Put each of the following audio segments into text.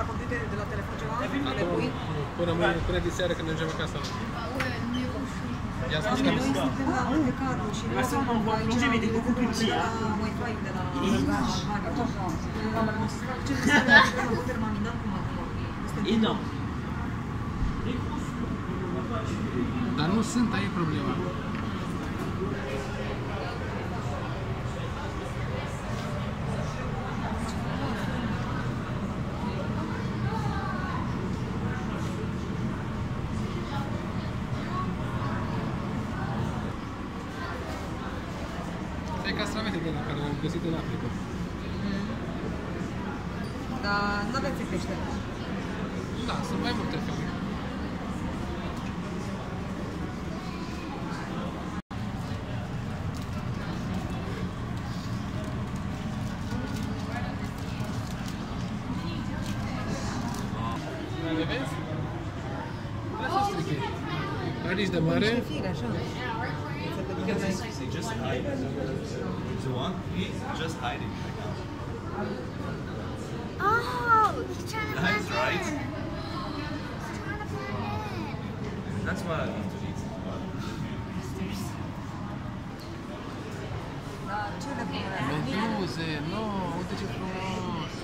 la computer, de la telefon ceva? Le Acum, pui? până mâine, până de seară când mergem acasă. I-am spus că Noi suntem la Monte Carlo și noi Lasă-mă, suntem vă aici plânge, vede, cu telefonul de la Wi-Fi de la Ce să le terminăm cum acum? Este Enorm. Dar nu sunt, aia e problema. Asta e castravete de la care le-am găsit în Africa. Dar nu aveți peșteri. Da, sunt mai multe feluri. Le vezi? Lasă striche. Arici de mare, Niște fire, He's just hiding. The one? He's just hiding right now. Oh, he's trying to blend right? in. He's trying to blend in. That's why I need to eat. Lo duse, no, uite ce frumos!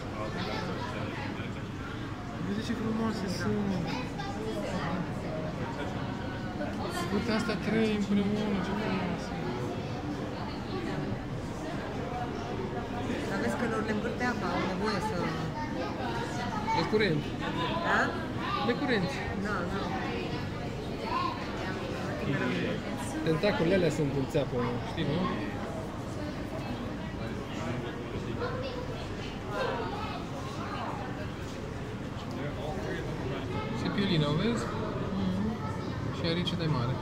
Uite ce frumoase sunt! Uite astea trei împreună, ce! Lor le îmbârte apa, au nevoie să... De curent, Da? de curent. Da, da. Tentaculele alea sunt în țeapă, știi, nu? Și pielină, o vezi? Și arice de mare.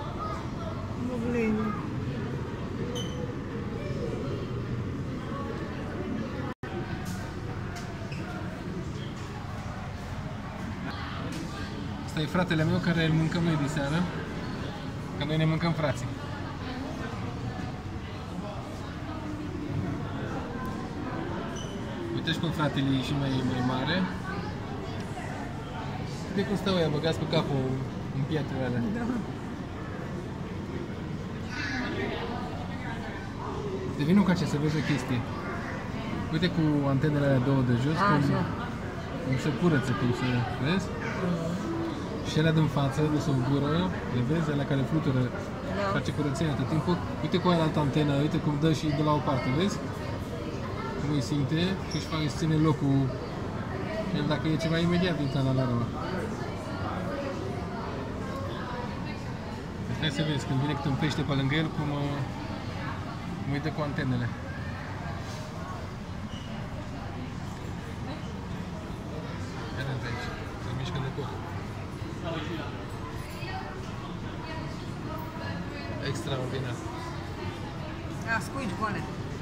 Asta e fratele meu care îl mâncăm noi de seară. Că noi ne mâncăm frații. Uite și pe fratele ei și mai, mai mare. Uite cum stau ea băgați cu capul în pietrele alea. Da. Devin un ce să vezi o chestie. Uite cu antenele alea două de jos, A, cum, așa. cum se curăță, cum se... Vezi? Și alea din față, de sub gură, le vezi? Alea care flutură, Da. face curățenia tot timpul. Uite cu aia altă antenă, uite cum dă și de la o parte, vezi? Cum îi simte și își face, își ține locul el dacă e ceva imediat din la alarmă. Deci Hai să vezi, când vine câte un pește pe lângă el, cum, uh, cum îi dă cu antenele. Ia de aici, se mișcă de tot. Extraordinar. Da, scuici goale.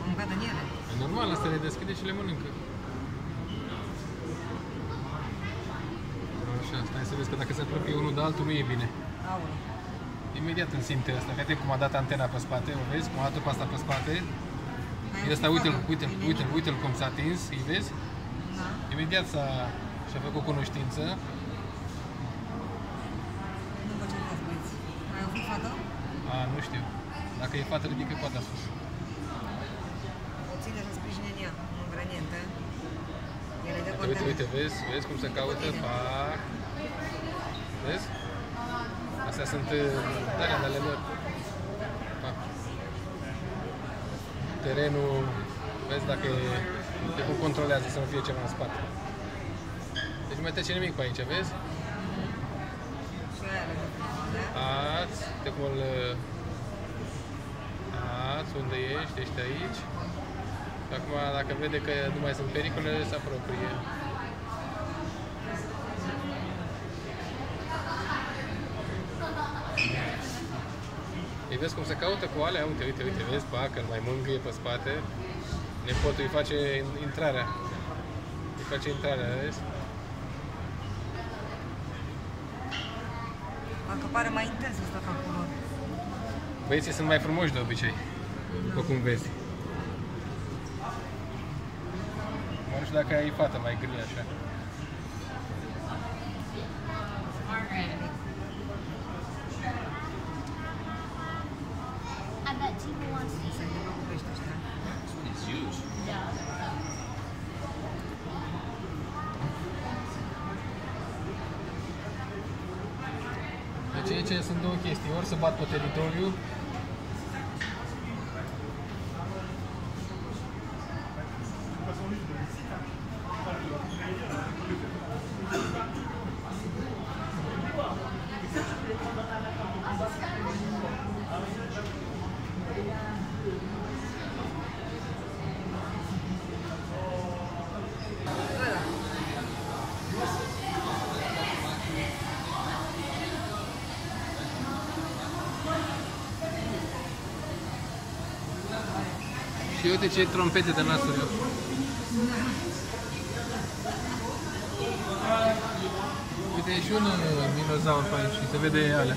În vedeniere. E normal, asta le deschide și le mănâncă. Așa, stai să vezi că dacă se apropie unul de altul nu e bine. Aoleu. Imediat îmi simte asta. Vedete cum a dat antena pe spate, o vezi? Cum a dat pe asta pe spate. Ai E asta, auzit uite-l, fata? uite-l, Bine? uite-l, uite-l cum s-a atins, îi vezi? Da. Imediat s-a, și-a făcut cunoștință. Ai auzit fata? A, nu știu. Dacă e fată, ridică coada sus. O ține să sprijine în ea, în grănientă. El îi dă Uite, uite, content. uite, vezi? Vezi cum se caută? Fac. Vezi? Astea sunt uh, alea de ale lor. Fac. Terenul, vezi dacă e, de cum controlează să nu fie ceva în spate. Deci nu mai trece nimic pe aici, vezi? Și aia le dă. Da? Ați, uite cum îl... Ați, unde ești? Ești aici. Și acum, dacă vede că nu mai sunt pericole, se apropie. Îi vezi cum se caută cu alea? Uite, uite, uite, vezi? Pac, îl mai mângâie pe spate. Nepotul îi face intrarea. Îi face intrarea, vezi? Parcă pare mai intens asta ca culori. Băieții sunt mai frumoși de obicei, după cum vezi. Mă nu știu dacă ai fată mai gri așa. I bet Tina wants to eat. It's huge. Yeah. Sunt două chestii. Ori să bat pe teritoriu, Și uite ce trompete de nasuri eu. Uite, e și un uh, dinozaur pe aici și se vede alea.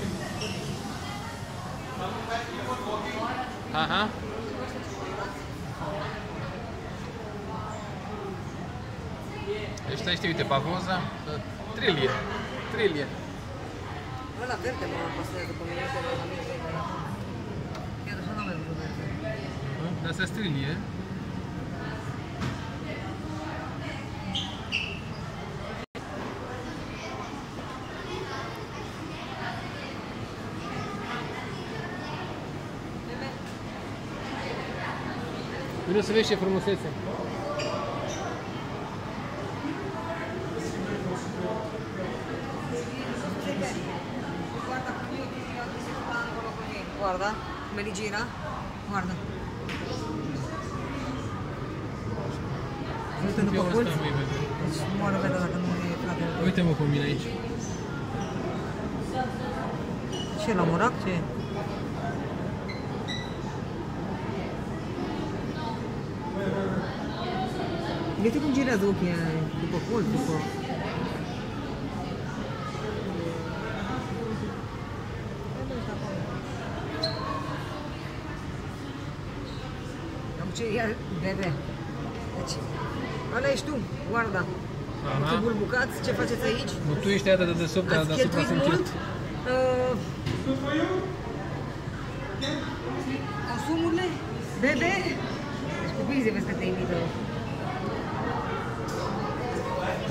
Aha. Ăștia știi, uite, pavoza, uh, trilie, trilie. Ăla verde mă pasionează pe mine, uite, la mine verde. Chiar așa n-am mai văzut verde. Dar asta strilie. Vino să vezi ce frumusețe. Guarda come io ti ho visto l'angolo così. Guarda, come li gira. Guarda. Uite după Fiul colț. ăsta nu-i vede. Deci moară vede dacă nu e fratele tău. Uite-mă pe mine aici. Ce, la Morac? Ce? Uite cum girează ochii aia, după colț, după... Am ce ia bebe. Deci, ăla ești tu, guarda. Aha. Ce bulbucați, ce faceți aici? Nu, tu ești aia de dedesubt, dar Ați deasupra cheltuit sunt mult? eu. Uh, consumurile? Bebe? Deci cu bize vezi că te imită.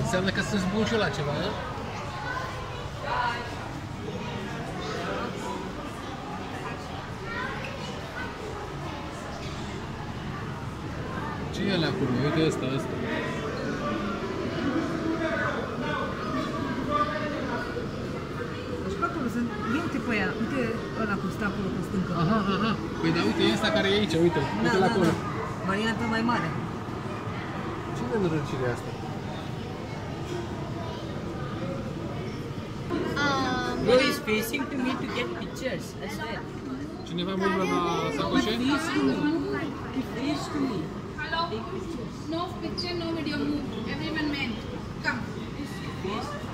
Înseamnă că sunt bun și eu la ceva, da? Ce e ăla acolo? Uite ăsta, ăsta. Sunt, ia uite pe ea, uite ăla cum stă acolo pe stâncă. Aha, aha. Păi da, uite, e ăsta care e aici, uite. Uite la acolo. Varianta mai mare. Ce nenorocire e asta? Um, Bro is facing to me to get pictures. I swear. Cineva mă umblă la sacoșe? Please to me. Please to me. Hello? No picture, no video. Move. Everyone, man. Come. Please.